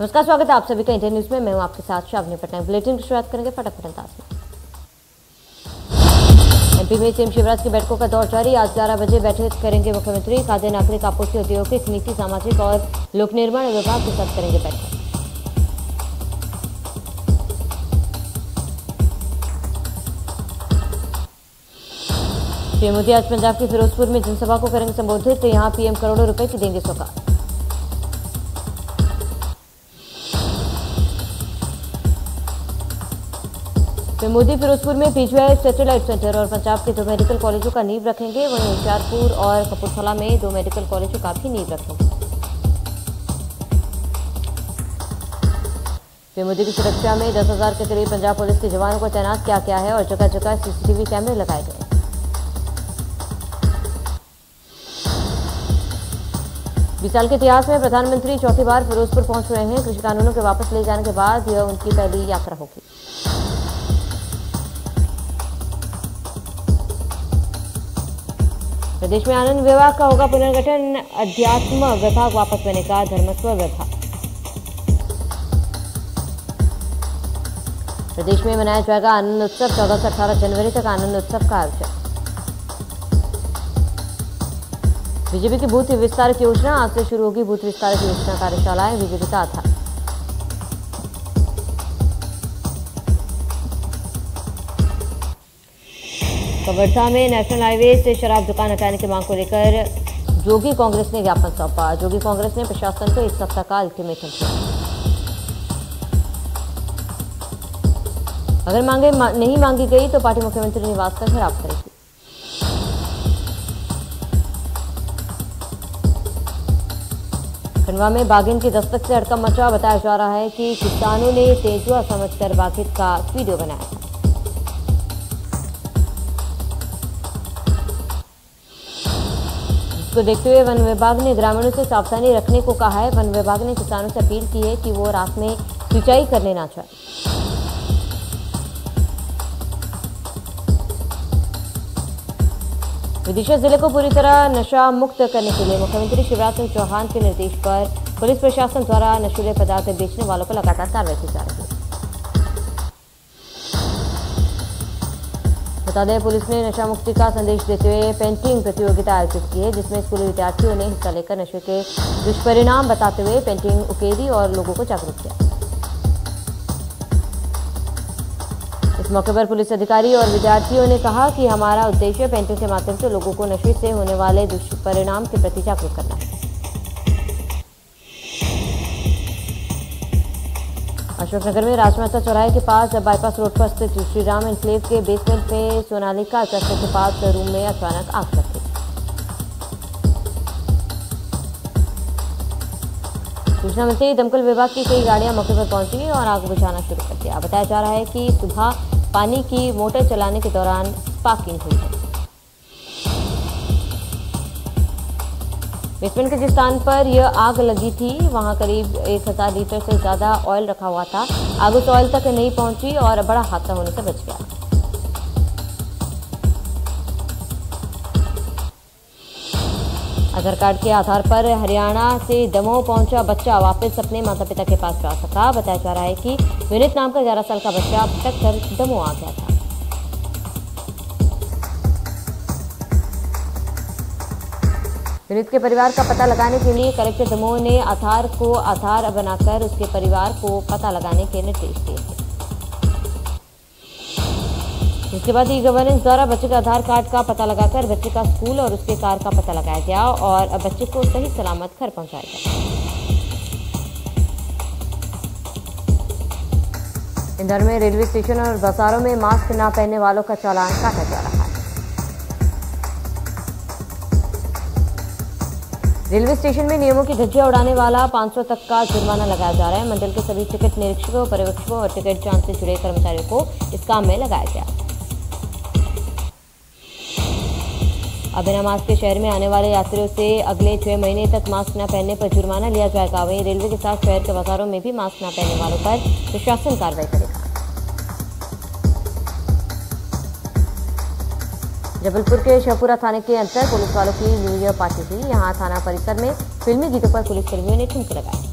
नमस्कार, स्वागत है आप सभी का इंडिया न्यूज़ में। मैं हूँ आपके साथ शावनी पटनायक। बुलेटिन की शुरुआत करेंगे फटाफट अंदाज में। एमपी में सीएम शिवराज की बैठकों का दौर जारी। आज ग्यारह बजे बैठक करेंगे मुख्यमंत्री। खाद्य, नागरिक आपूर्ति औद्योगिक नीति, सामाजिक और लोक निर्माण विभाग के साथ करेंगे बैठक। पीएम मोदी आज पंजाब के फिरोजपुर में जनसभा को करेंगे संबोधित। यहाँ पीएम करोड़ों रुपए की देंगे सौगात। पीएम मोदी फिरोजपुर में पीजीआई सैटेलाइट सेंटर और पंजाब के दो मेडिकल कॉलेजों का नींव रखेंगे। वहीं होशियारपुर और कपूरथला में दो मेडिकल कॉलेजों का भी नींव रखेंगे। पीएम मोदी की सुरक्षा में दस हज़ार के करीब पंजाब पुलिस के जवानों को तैनात किया गया है और जगह जगह सीसीटीवी कैमरे लगाए गए बीस साल के इतिहास में प्रधानमंत्री चौथी बार फिरोजपुर पहुँच रहे हैं। कृषि कानूनों के वापस ले जाने के बाद यह उनकी पहली यात्रा होगी। प्रदेश में आनंद विभाग का होगा पुनर्गठन, अध्यात्म विभाग वापस बनेगा धर्मस्व विभाग प्रदेश में मनाया जाएगा आनंद उत्सव, चौदह से अठारह जनवरी तक आनंद उत्सव का आयोजन। बीजेपी की बूथ विस्तारक योजना आज से शुरू होगी, बूथ विस्तारक योजना कार्यशालाएँ बीजेपी का आधार कवर्धा में नेशनल हाईवे से शराब दुकान हटाने की मांग को लेकर जोगी कांग्रेस ने ज्ञापन सौंपा। जोगी कांग्रेस ने प्रशासन को एक सप्ताह का अल्टीमेटम दिया अगर मांगे मा, नहीं मांगी गई तो पार्टी मुख्यमंत्री निवास का घेराव करेगी खंडवा में बाघिन की दस्तक से हड़कम मचा बताया जा रहा है कि किसानों ने तेजुआ समझकर बाघिन का वीडियो बनाया था। इसको देखते हुए वन विभाग ने ग्रामीणों से सावधानी रखने को कहा है। वन विभाग ने किसानों से अपील की है कि वो रात में सिंचाई करने ना चाहे। विदिशा ज़िले को पूरी तरह नशा मुक्त करने के लिए मुख्यमंत्री शिवराज सिंह चौहान के निर्देश पर पुलिस प्रशासन द्वारा नशीले पदार्थ बेचने वालों पर लगातार कार्रवाई की जा रही है। बता दें पुलिस ने नशा मुक्ति का संदेश देते हुए पेंटिंग प्रतियोगिता आयोजित की है, जिसमें स्कूली विद्यार्थियों ने हिस्सा लेकर नशे के दुष्परिणाम बताते हुए पेंटिंग उकेरी और लोगों को जागरूक किया। इस मौके पर पुलिस अधिकारी और विद्यार्थियों ने कहा कि हमारा उद्देश्य पेंटिंग के माध्यम से लोगों को नशे से होने वाले दुष्परिणाम के प्रति जागरूक करना है। अशोकनगर में राजमाता चौराहे के पास बाईपास रोड पर स्थित श्री राम एनक्लेव के बेसमेंट में सोनालिका चक्र के पास रूम में अचानक आग लग गई। सूचना मिलते ही दमकल विभाग की कई गाड़ियाँ मौके पर पहुँची और आग बुझाना शुरू कर दिया। बताया जा रहा है कि सुबह पानी की मोटर चलाने के दौरान स्पार्किंग हुई है। बेसमेंट के जिस स्थान पर यह आग लगी थी, वहाँ करीब एक हज़ार लीटर से ज़्यादा ऑयल रखा हुआ था। आग उस ऑयल तक नहीं पहुँची और बड़ा हादसा होने से बच गया। आधार कार्ड के आधार पर हरियाणा से दमोह पहुँचा बच्चा वापस अपने माता पिता के पास जा सका। बताया जा रहा है कि विनित नाम का ग्यारह साल का बच्चा भटक कर दमोह आ गया था। विनित के परिवार का पता लगाने के लिए कलेक्टर दमोह ने आधार को आधार बनाकर उसके परिवार को पता लगाने के निर्देश दिए इसके बाद ई गवर्नेंस द्वारा बच्चे के आधार कार्ड का पता लगाकर बच्चे का स्कूल और उसके कार का पता लगाया गया और बच्चे को सही सलामत घर पहुँचाया गया। इंदौर में रेलवे स्टेशन और बाजारों में मास्क न पहनने वालों का चालान काटा जा रहा है। रेलवे स्टेशन में नियमों की धज्जियाँ उड़ाने वाला 500 तक का जुर्माना लगाया जा रहा है। मंडल के सभी टिकट निरीक्षकों, पर्यवेक्षकों और टिकट जाँच से जुड़े कर्मचारियों को इस काम में लगाया गया। अब मास्क के शहर में आने वाले यात्रियों से अगले छह महीने तक मास्क न पहनने पर जुर्माना लिया जाएगा। वहीं रेलवे के साथ शहर के बाजारों में भी मास्क न पहनने वालों पर प्रशासन कार्रवाई करेगा। जबलपुर के शहपुरा थाने के अंतर पुलिस वालों की न्यू ईयर पार्टी हुई। यहाँ थाना परिसर में फिल्मी गीतों पर पुलिस कर्मियों ने ठुमके लगाए।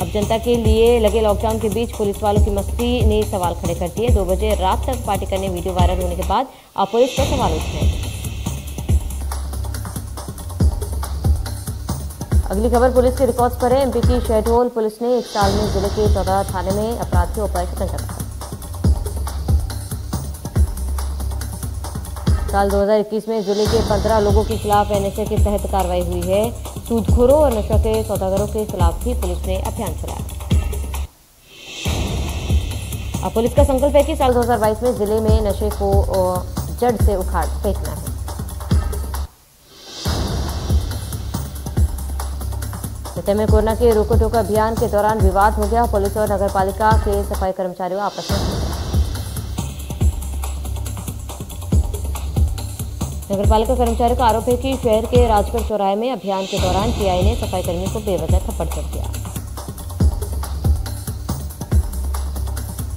अब जनता के लिए लगे लॉकडाउन के बीच पुलिस वालों की मस्ती ने सवाल खड़े कर दिए। दो बजे रात तक पार्टी करने वीडियो वायरल होने के बाद अब पुलिस पर सवाल उठ। रहे अगली खबर पुलिस के रिकॉर्ड पर है। एमपी की शहडोल पुलिस ने एक साल में ज़िले के चौदह थाने में अपराधियों पर शिकंजा साल 2021 में ज़िले के 15 लोगों के खिलाफ एनएसए के तहत कार्रवाई हुई है। सूदखोरों और नशा के सौदागरों के खिलाफ भी पुलिस ने अभियान चलाया। अब पुलिस का संकल्प है कि साल 2022 में ज़िले में नशे को जड़ से उखाड़ फेंकना है। सतह में कोरोना के रोको टोको अभियान के दौरान विवाद हो गया। पुलिस और नगरपालिका के सफ़ाई कर्मचारियों आपस में नगरपालिका कर्मचारी का आरोप है कि शहर के राजगढ़ चौराहे में अभियान के दौरान पीआई ने सफ़ाई कर्मियों को बेवजह थप्पड़ कर दिया।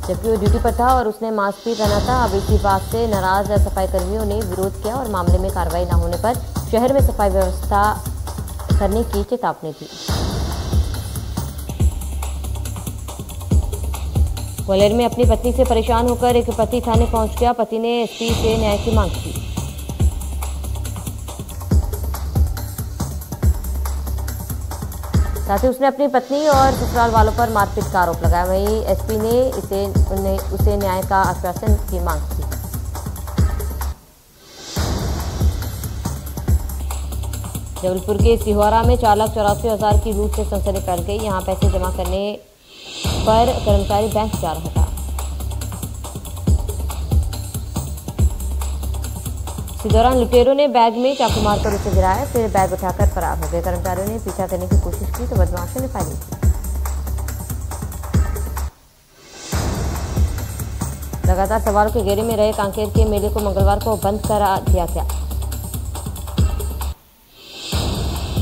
जबकि वो ड्यूटी पर था और उसने मास्क भी पहना था, अब इसी बात से नाराज़ सफ़ाई कर्मियों ने विरोध किया और मामले में कार्रवाई न होने पर शहर में सफ़ाई व्यवस्था करने की चेतावनी दी। ग्वालियर में अपनी पत्नी से परेशान होकर एक पति थाने पहुँच गया। पति ने एसपी से न्याय की मांग की। साथ ही उसने अपनी पत्नी और ससुराल वालों पर मारपीट का आरोप लगाया। वहीं एसपी ने इसे उन्हें उसे न्याय का आश्वासन की मांग की। जबलपुर के सिहोरा में चार लाख चौरासी हज़ार की लूट से सनसनी फैल गई। यहाँ पैसे जमा करने पर कर्मचारी बैंक जा रहा था। इसी दौरान लुटेरों ने बैग में चाकू मारकर उसे गिराया, फिर बैग उठाकर फरार हो गए। कर्मचारियों ने पीछा करने की कोशिश की तो बदमाशों ने फायरिंग की। लगातार सवालों के घेरे में रहे कांकेर के मेले को मंगलवार को बंद करा दिया गया।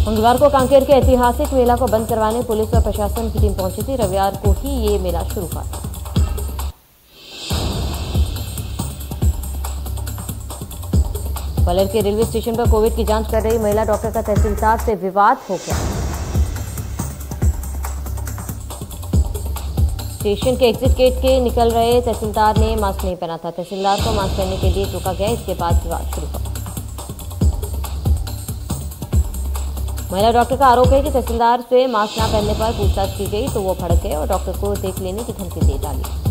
मंगलवार को कांकेर के ऐतिहासिक मेला को बंद करवाने पुलिस और प्रशासन की टीम पहुँची थी। रविवार को ही ये मेला शुरू हुआ ग्वालियर के रेलवे स्टेशन पर कोविड की जाँच कर रही महिला डॉक्टर का तहसीलदार से विवाद हो गया। स्टेशन के एग्जिट गेट के निकल रहे तहसीलदार ने मास्क नहीं पहना था। तहसीलदार को मास्क पहनने के लिए रोका गया, इसके बाद विवाद शुरू हुआ। महिला डॉक्टर का आरोप है कि तहसीलदार से मास्क न पहनने पर पूछताछ की गई तो वो भड़क गए और डॉक्टर को देख लेने की धमकी दे डाली।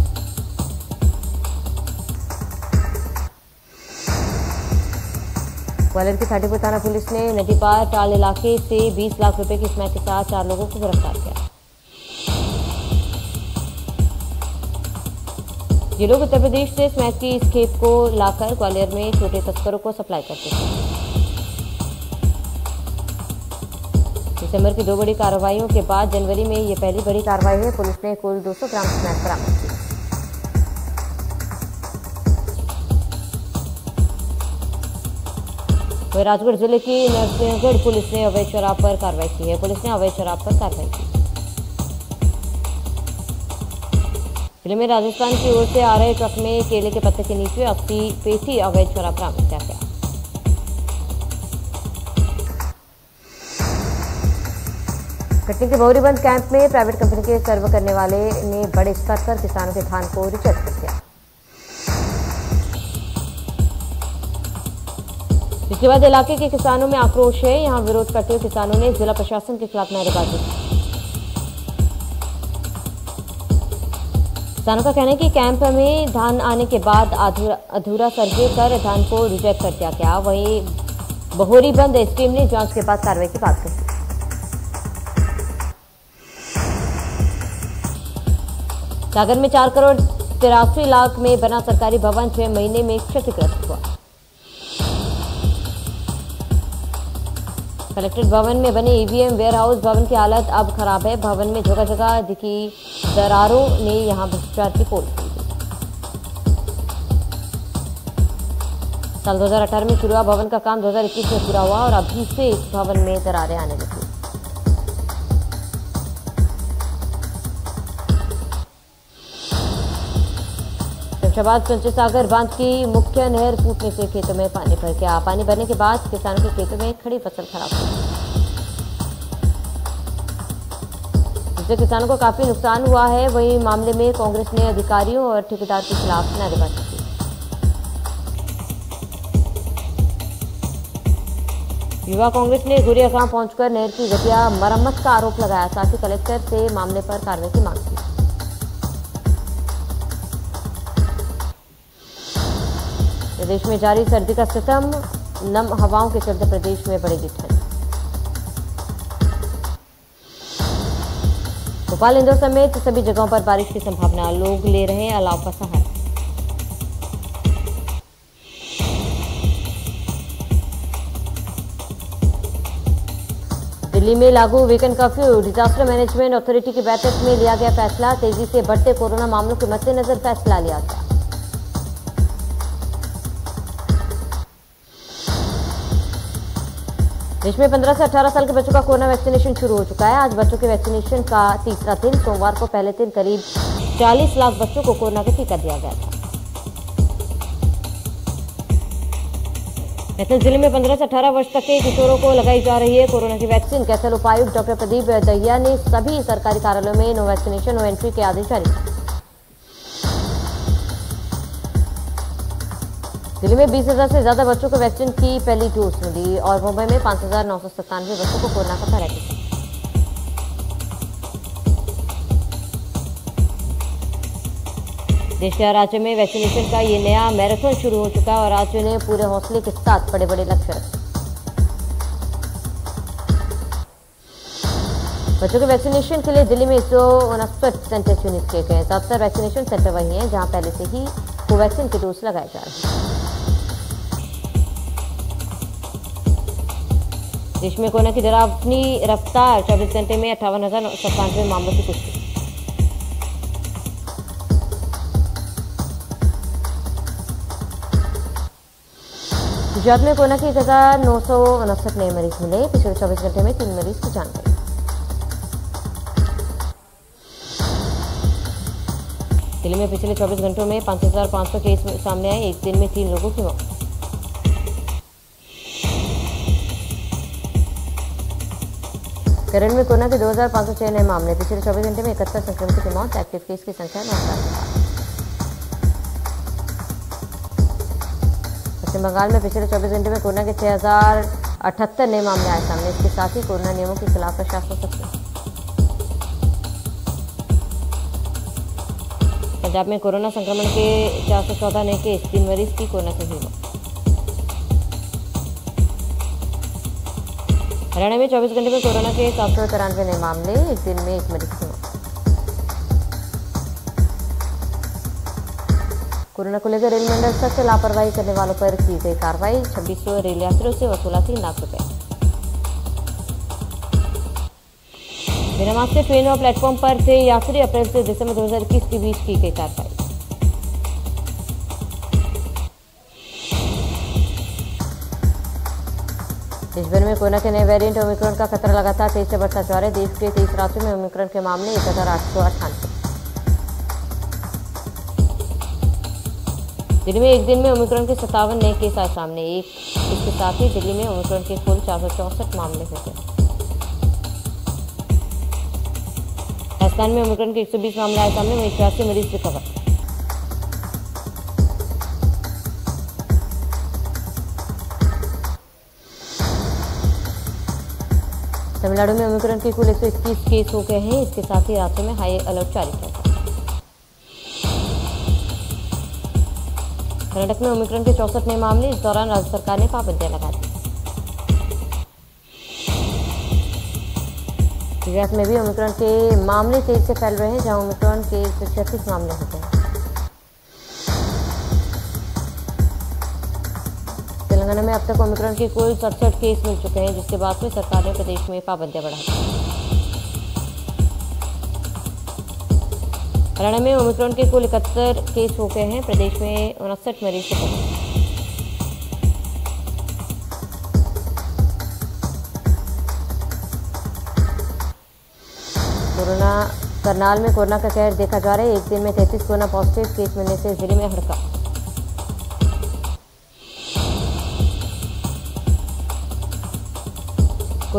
ग्वालियर की थाटीपुर थाना पुलिस ने नदीपार टाल इलाके से 20 लाख रुपए की स्मैक के साथ चार लोगों को गिरफ़्तार किया। ये लोग उत्तर प्रदेश से स्मैक की इस खेप को लाकर ग्वालियर में छोटे तस्करों को सप्लाई करते थे। दिसंबर की दो बड़ी कार्रवाइयों के बाद जनवरी में ये पहली बड़ी कार्रवाई है पुलिस ने कुल 200 ग्राम स्मैक बरामद की। राजगढ़ ज़िले की नरसिंहगढ़ पुलिस ने अवैध शराब पर कार्रवाई की है। पुलिस ने अवैध शराब पर कार्रवाई की। ज़िले में राजस्थान की ओर से आ रहे ट्रक में केले के पत्ते के नीचे अस्सी पेटी अवैध शराब बरामद किया गया। कटनी के बौरीबंद कैंप में प्राइवेट कंपनी के सर्व करने वाले ने बड़े स्तर पर किसानों के धान को रिजेक्ट कर इसके बाद इलाके के किसानों में आक्रोश है। यहाँ विरोध करते हुए किसानों ने जिला प्रशासन के खिलाफ नारेबाजी। की किसानों का कहना है कि कैंप में धान आने के बाद अधूरा सर्वे कर धान को रिजेक्ट कर दिया गया। वहीं बहोरी बंद एसटीएम ने जाँच के बाद कार्रवाई की बात कही। सागर में चार करोड़ तिरासी लाख में बना सरकारी भवन छह महीने में क्षतिग्रस्त हुआ। कलेक्ट्रेट भवन में बने ईवीएम वेयर हाउस भवन की हालत अब खराब है। भवन में जगह जगह दिखी। दरारों ने यहाँ भ्रष्टाचार की पोल साल 2018 में शुरू हुआ। भवन का काम 2021 में पूरा हुआ और अभी से इस भवन में दरारें आने लगी। संचय सागर बाँध की मुख्य नहर फूटने से खेतों में पानी भर गया। पानी भरने के बाद किसानों के खेतों में खड़ी फ़सल खराब हो इससे किसानों को काफ़ी नुकसान हुआ है, वहीं मामले में कांग्रेस ने अधिकारियों और ठेकेदार के खिलाफ नारेबाजी की। युवा कांग्रेस ने गुरिया गाँव पहुंचकर नहर की घटिया मरम्मत का आरोप लगाया, साथ ही कलेक्टर से मामले पर कार्रवाई की मांग की। प्रदेश में जारी सर्दी का सितम, नम हवाओं के चलते प्रदेश में बढ़ेगी ठंड। भोपाल, इंदौर समेत सभी जगहों पर बारिश की संभावना लोग ले रहे हैं अलाव का सहारा। दिल्ली में लागू weekend curfew disaster management authority की बैठक में लिया गया फैसला, तेज़ी से बढ़ते कोरोना मामलों के मद्देनजर फैसला लिया गया। देश में 15 से 18 साल के बच्चों का कोरोना वैक्सीनेशन शुरू हो चुका है। आज बच्चों के वैक्सीनेशन का तीसरा दिन, सोमवार को पहले दिन करीब 40 लाख बच्चों को कोरोना का टीका दिया गया था। कैथल ज़िले में 15 से 18 वर्ष तक के किशोरों को लगाई जा रही है कोरोना की वैक्सीन। कैथल उपायुक्त डॉक्टर प्रदीप दहिया ने सभी सरकारी कार्यालयों में नो वैक्सीनेशन, नो एंट्री के आदेश जारी किए। दिल्ली में बीस हज़ार से ज़्यादा बच्चों को वैक्सीन की पहली डोज मिली और मुंबई में पाँच हज़ार नौ सौ सत्तानवे बच्चों को कोरोना का पहला टीका। देश के राज्य में वैक्सीनेशन का ये नया मैराथन शुरू हो चुका है और राज्य ने पूरे हौसले के साथ बड़े बड़े लक्ष्य रखे। बच्चों के वैक्सीनेशन के लिए दिल्ली में एक सौ उनसठ सेंटर चिन्हित किए गए ज़्यादातर वैक्सीनेशन सेंटर वही हैं, जहाँ पहले से ही कोवैक्सीन के डोज लगाए जा रहे हैं। देश में कोरोना की डरावनी रफ्तार चौबीस घंटे में अट्ठावन हज़ार सत्तानवे मामलों की पुष्टि। गुजरात में कोरोना के एक हज़ार नौ सौ उनसठ नए मरीज़ मिले पिछले चौबीस घंटे में तीन मरीज़ की जान गई। दिल्ली में पिछले 24 घंटों में 5,500 केस सामने आए एक दिन में तीन लोगों की मौत। केरल में कोरोना के 2,506 नए मामले पिछले 24 घंटे में इकहत्तर संक्रमितों की मौत एक्टिव केस की संख्या नौ हज़ार। पश्चिम बंगाल में पिछले 24 घंटे में कोरोना के छह हज़ार अठहत्तर नए मामले आए सामने इसके साथ ही कोरोना नियमों के खिलाफ प्रशासन सक्रिय पंजाब में कोरोना संक्रमण के चार सौ चौदह नए केस तीन मरीज़ की कोरोना से हुई हरियाणा में 24 घंटे में कोरोना के सात सौ तिरानवे नए मामले, एक दिन में एक मरीज़ की मौत। कोरोना को लेकर रेल मंडल सख्त लापरवाही करने वालों पर की गई कार्रवाई, छब्बीस सौ रेल यात्रियों से वसूला तीन लाख रुपए। बिना मास्क से ट्रेन और प्लेटफॉर्म पर थे यात्री, अप्रैल से दिसंबर 2021 के बीच की गई कार्रवाई। देशभर में कोरोना के नए वेरिएंट ओमिक्रॉन का खतरा लगातार तेज से बढ़ता जा रहा है। देश के तेईस राज्यों में ओमिक्रॉन के मामले एक हज़ार आठ सौ अट्ठानवे। दिल्ली में एक दिन में ओमिक्रॉन के सत्तावन नए केस आए सामने। एक इसके साथ ही दिल्ली में ओमिक्रॉन के कुल चार सौ चौसठ मामले हो। गए राजस्थान में ओमिक्रॉन के 120 मामले आए सामने, वहीं छियासी मरीज़ रिकवर। तमिलनाडु में ओमिक्रॉन के कुल 121 केस हो गए हैं। इसके साथ ही राज्य में हाई अलर्ट जारी किया कर्नाटक में ओमिक्रॉन के चौसठ नए मामले, इस दौरान राज्य सरकार ने पाबंदियाँ लगा दी। गुजरात में भी ओमिक्रॉन के मामले तेज से फैल रहे हैं, जहाँ ओमिक्रॉन के एक सौ छत्तीस मामले हो गए तेलंगाना में अब तक ओमिक्रॉन के कुल सड़सठ केस मिल चुके हैं, जिसके बाद में सरकार ने प्रदेश में पाबंदियाँ बढ़ा दी। हरियाणा में ओमिक्रॉन के कुल इकहत्तर केस हो गए हैं, प्रदेश में उनसठ मरीज़ कम कोरोना, करनाल में कोरोना का कहर देखा जा रहा है, एक दिन में तैंतीस कोरोना पॉजिटिव केस मिलने से ज़िले में हड़का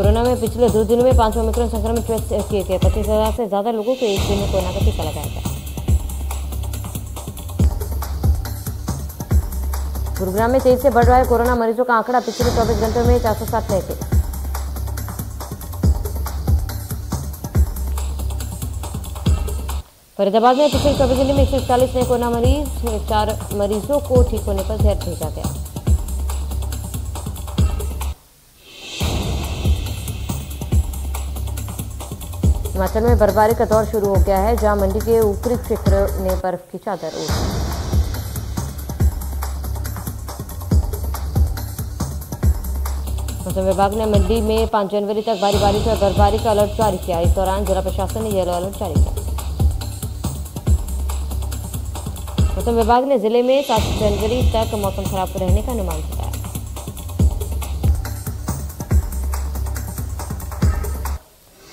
कोरोना में पिछले दो दिनों में पाँच ओमिक्रॉन संक्रमित किए गए। पच्चीस हज़ार से ज़्यादा लोगों को एक दिन में कोरोना का टीका लगाया गया। गुरुग्राम में तेज़ी से बढ़ रहा है कोरोना, मरीजों का आंकड़ा पिछले चौबीस घंटों में चार सौ सात नए थे फरीदाबाद में पिछले चौबीस घंटे में एक सौ इकतालीस नए कोरोना मरीज़, चार मरीजों को ठीक होने पर घर भेजा गया। हिमाचल में बर्फबारी का दौर शुरू हो गया है, जहाँ मंडी के ऊपरी क्षेत्र ने बर्फ़ की चादर ओढ़। मौसम विभाग ने मंडी में 5 जनवरी तक भारी बारिश और बर्फबारी का अलर्ट जारी किया। इस दौरान जिला प्रशासन ने येलो अलर्ट जारी किया। मौसम विभाग ने ज़िले में 7 जनवरी तक मौसम खराब रहने का अनुमान जताया।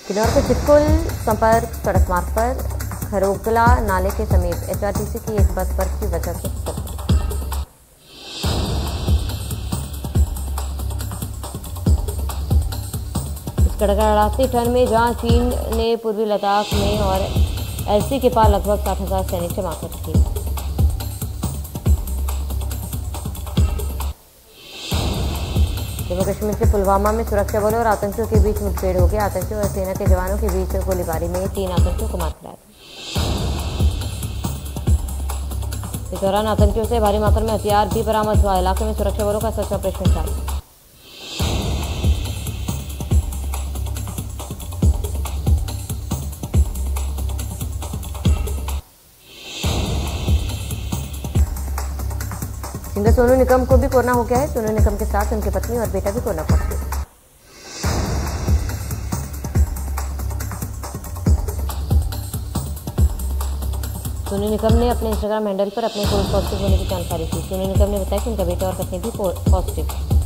किन्नौर के चिटकुल संपर्क सड़क मार्ग पर खरोगला नाले के समीप एचआरटीसी की एक बस बर्फ़ की वजह से फिसल ठंड में जहाँ चीन ने पूर्वी लद्दाख में और एलसी के पार लगभग साठ हज़ार सैनिक जमा कर रखे जम्मू कश्मीर के पुलवामा में सुरक्षा बलों और आतंकियों के बीच मुठभेड़ हो गई आतंकियों और सेना के जवानों के बीच गोलीबारी में तीन आतंकियों को मार गिराया इस दौरान आतंकियों से भारी मात्रा में हथियार भी बरामद हुआ। इलाके में सुरक्षा बलों का सर्च ऑपरेशन जारी सिंगर सोनू निगम को भी कोरोना हो गया है। सोनू निगम के साथ उनकी पत्नी और बेटा भी कोरोना पॉजिटिव। सोनू निगम ने अपने इंस्टाग्राम हैंडल पर अपने कोविड पॉजिटिव होने की जानकारी दी। सोनू निगम ने बताया कि उनका बेटा और पत्नी भी पॉजिटिव है।